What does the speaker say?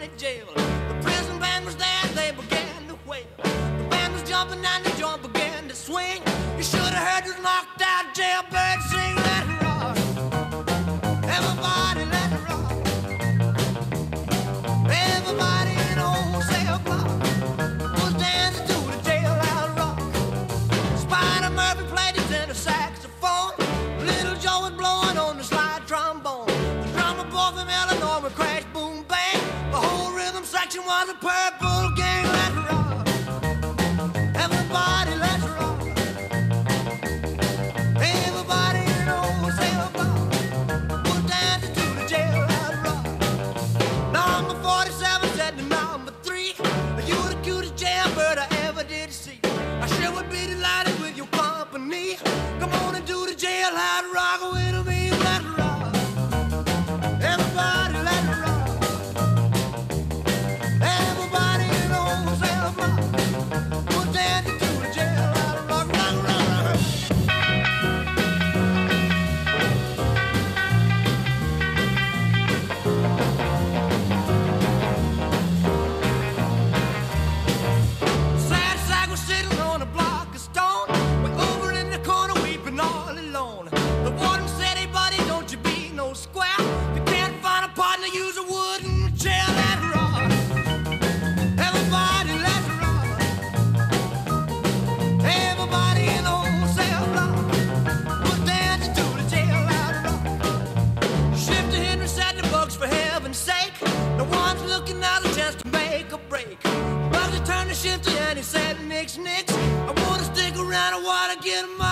County Jail. The prison band was there, they began to wail. The band was jumping and the joint began to swing. You should have heard those knocked out jailbirds section was a purple gang. Let's rock. Everybody, let's rock. Everybody cell block was dancing to the jailhouse rock. Number 47 said to number 3 You're the cutest jailbird I ever did see I sure would be delighted with your company Come on and do the jailhouse rock to use a wooden chair that rock. Everybody, let's rock. Everybody in the whole cell block was dancing to the tail out rock. Shift Henry said the bugs for heaven's sake. No one's looking out a chance to make a break. Bugs turned to shift and he said, Nix, Nix, I want to stick around. I want to get my.